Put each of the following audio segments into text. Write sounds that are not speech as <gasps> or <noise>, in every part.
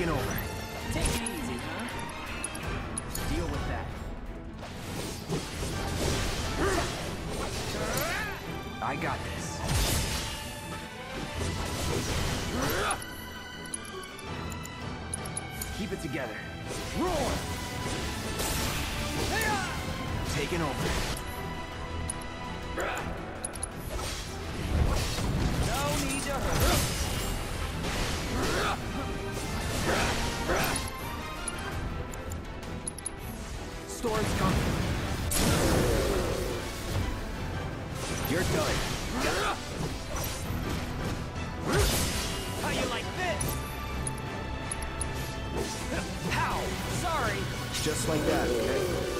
taken over. You're done. How you like this? How? Sorry. Just like that, okay?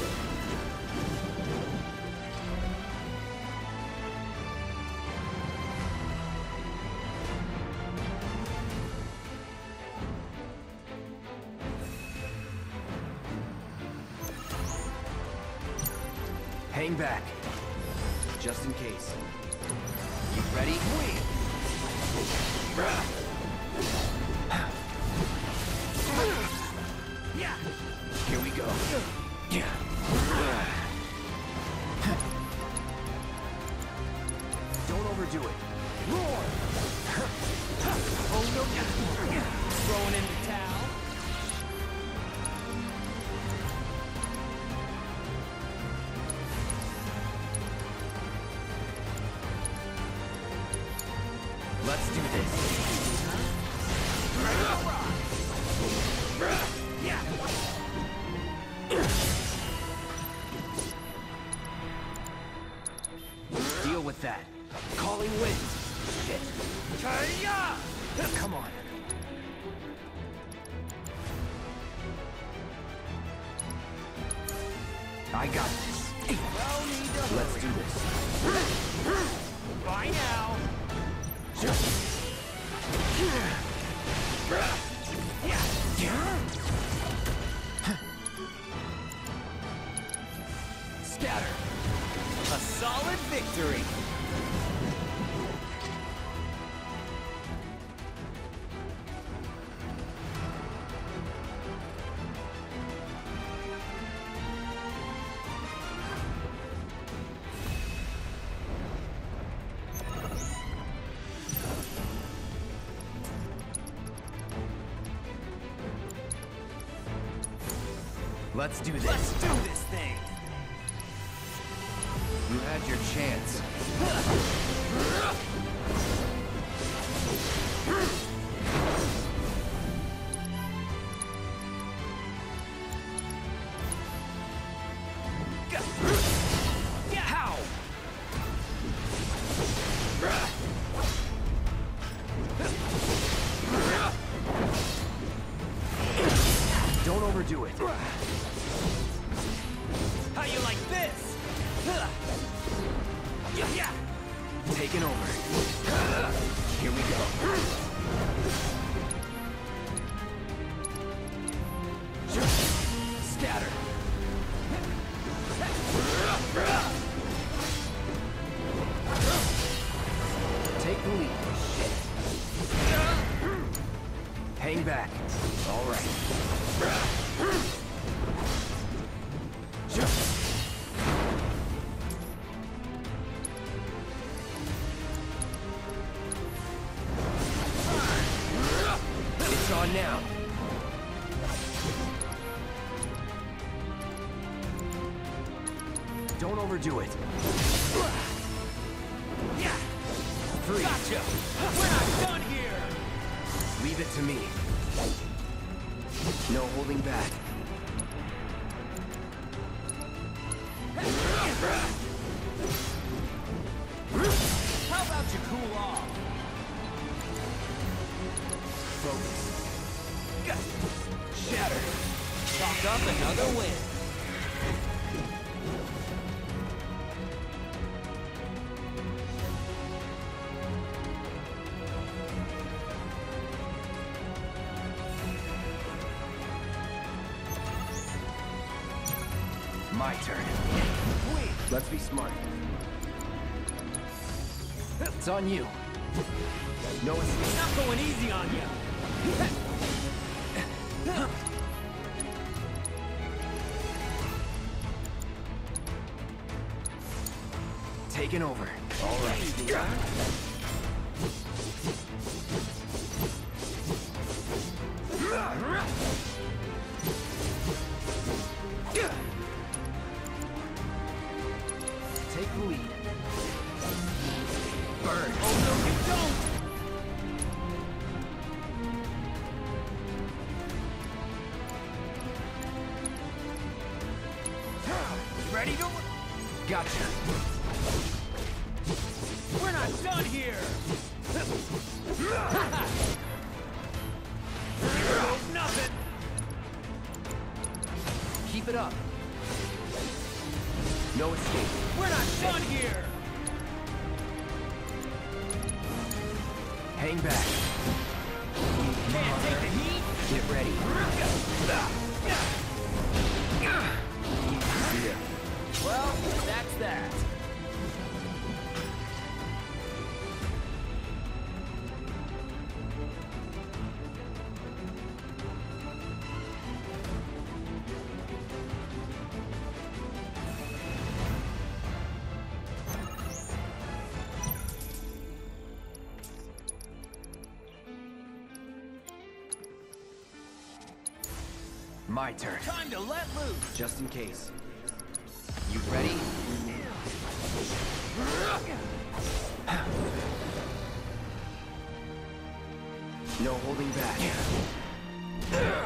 growing in the scatter. A solid victory. do it. Don't overdo it. Gotcha. We're not done here. Leave it to me. No holding back. How about you cool off? Focus. Shatter. Chalk up another win. mine. It's on you. No, it's not going easy on you. Taken over. All right. Keep it up. No escape. We're not done here! Hang back. My turn. Time to let loose! Just in case. You ready? No holding back.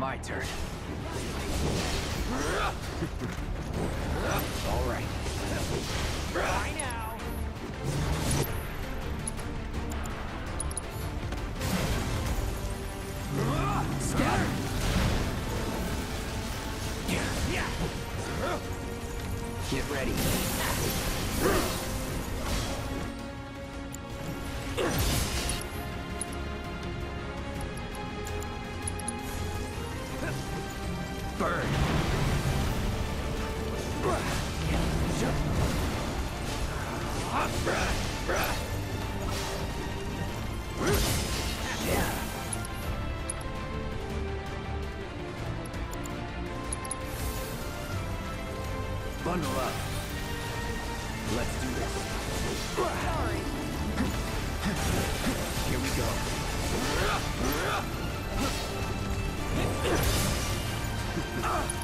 My turn. <laughs> All right. Bye now! Scatter. Get ready. Bundle up. Let's do this. Sorry! Here we go. No <laughs>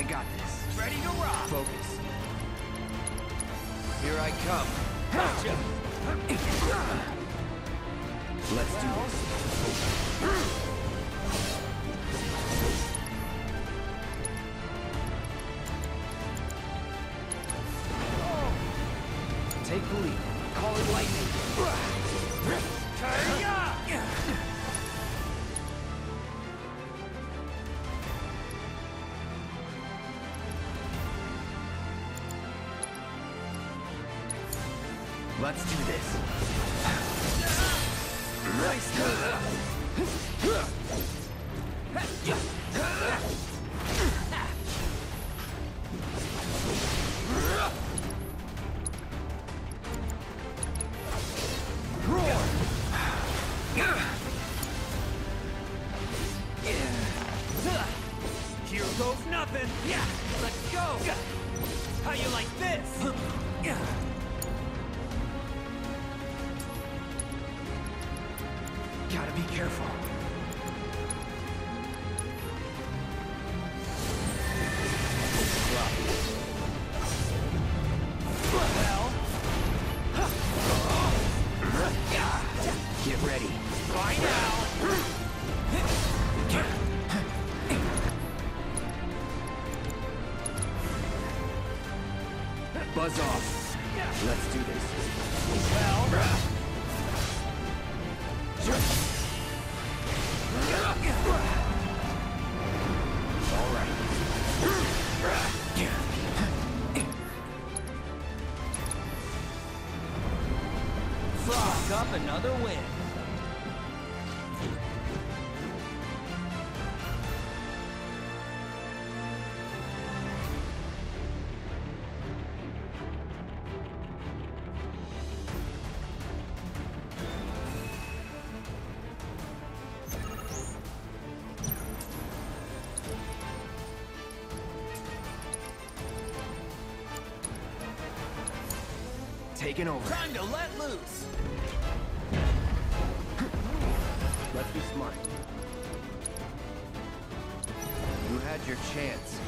I got this. Ready to rock. Focus. Here I come. Let's do this. Here ready. out. Buzz off. Let's do this. Taking over. Time to let loose. Let's be smart. You had your chance.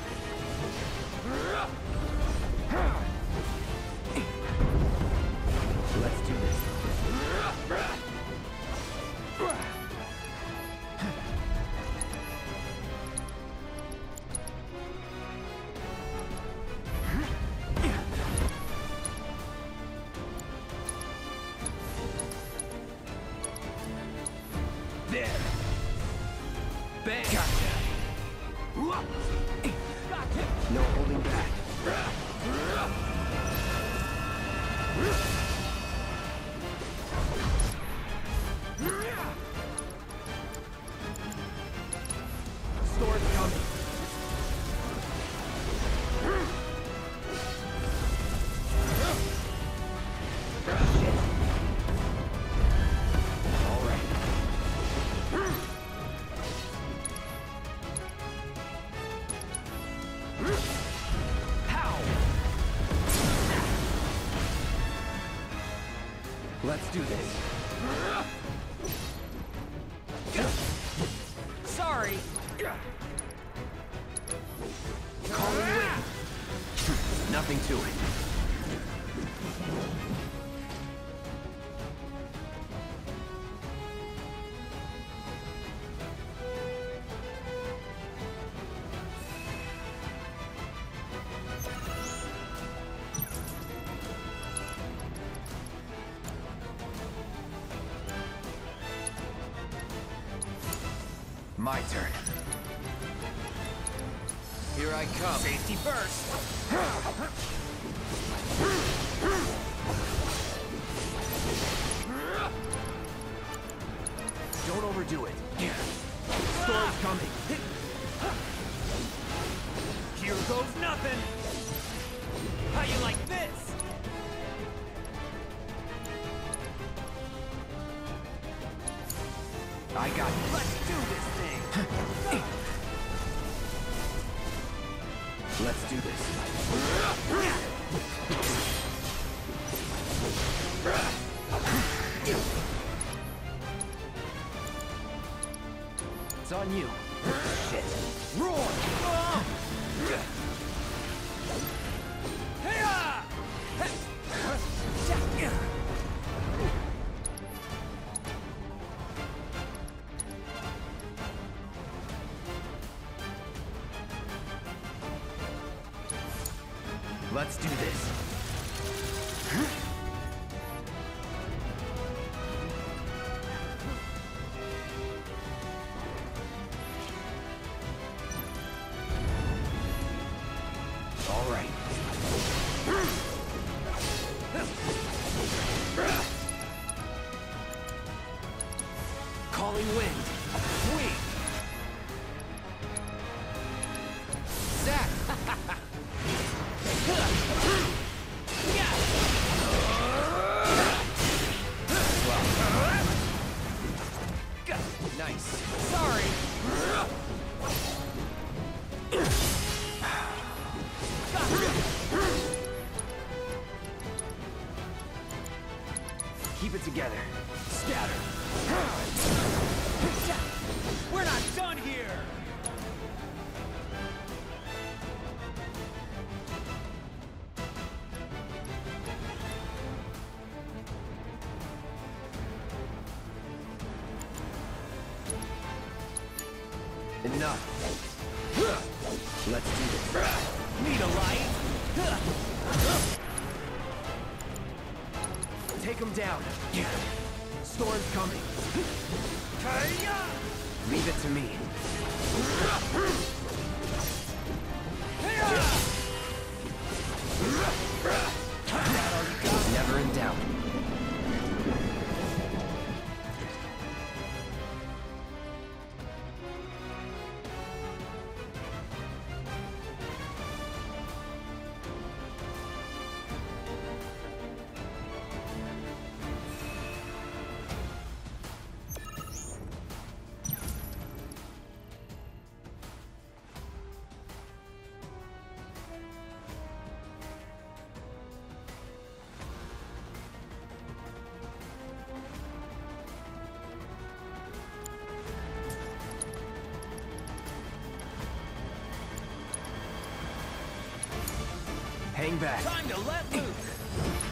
Storm's do this. My turn. Here I come. Safety first. <gasps> <laughs> It's on you. Shit. Roar! Ah! Calling wind. Let's do this. Need a light? Take him down. Storm's coming. Leave it to me. Never in doubt. Back. Time to let loose.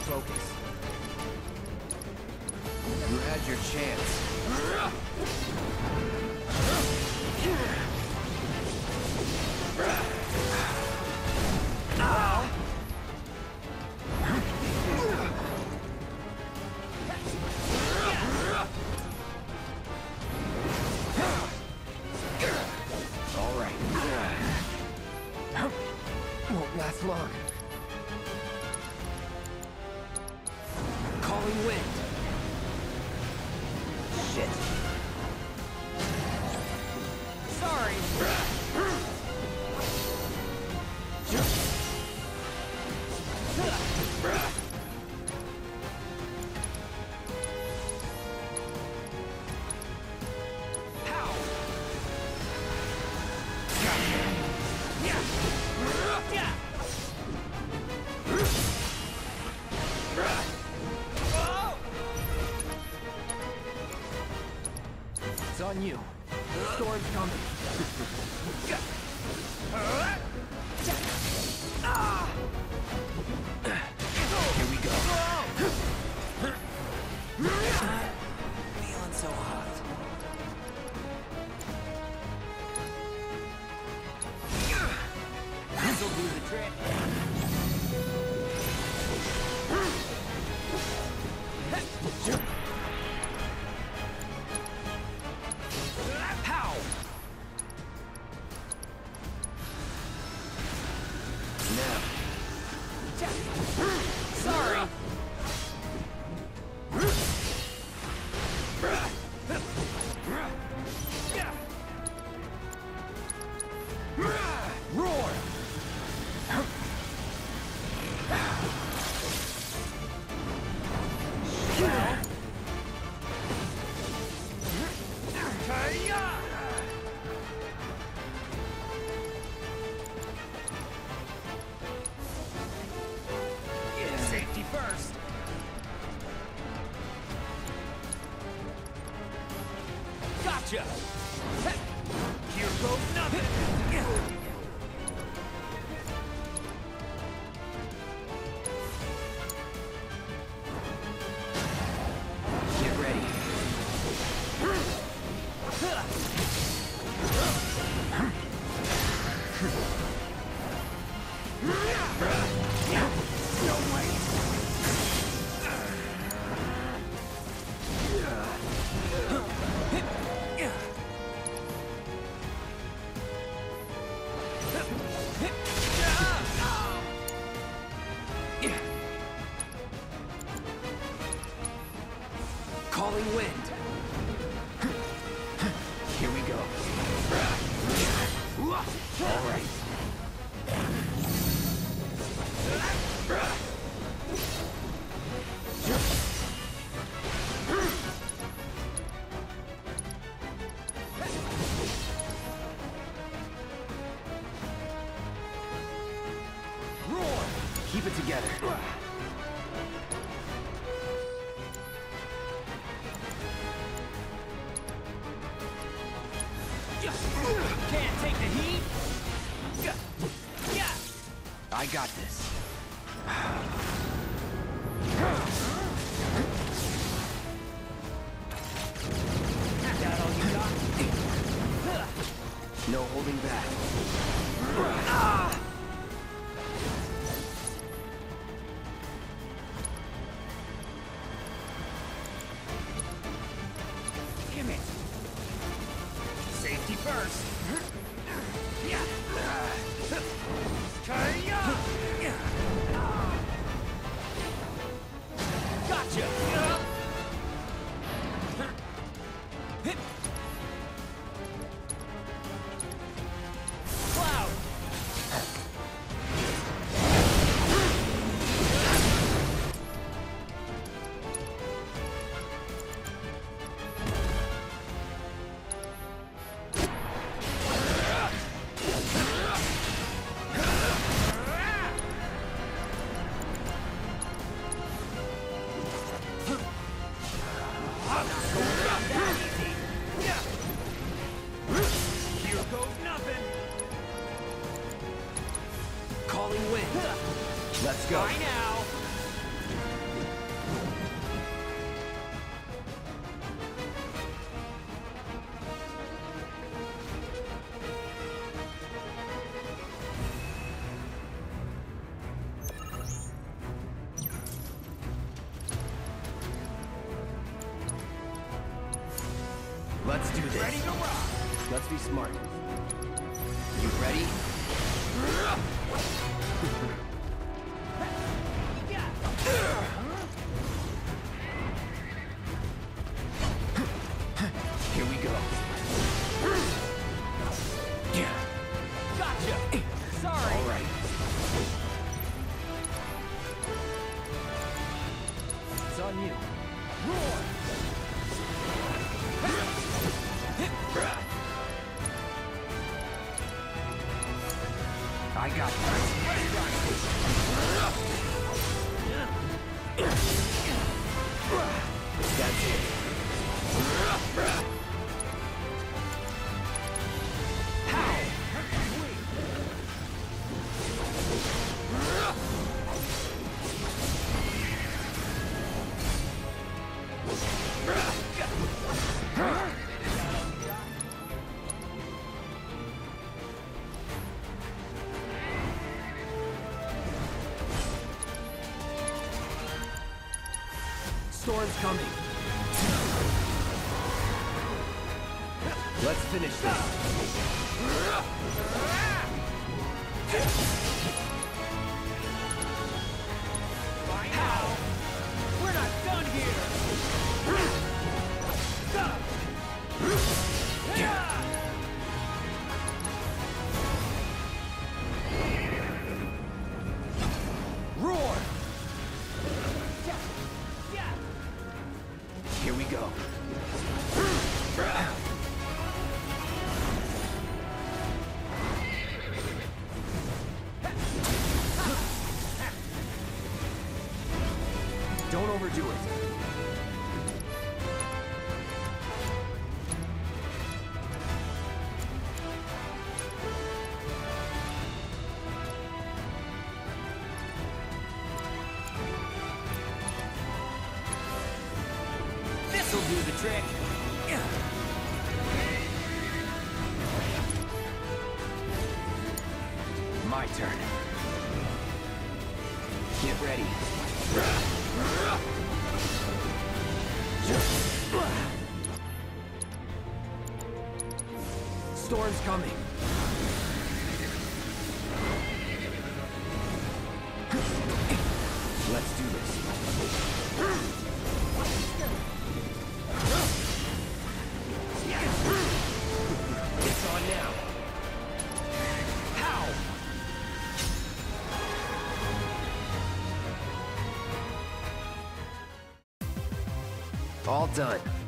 Focus. You had your chance. Do Gotcha. Here goes All right. I got this. go. Bye now. Let's do this. Let's be smart. you. one's coming. Let's finish this. Yeah. do the trick. All done.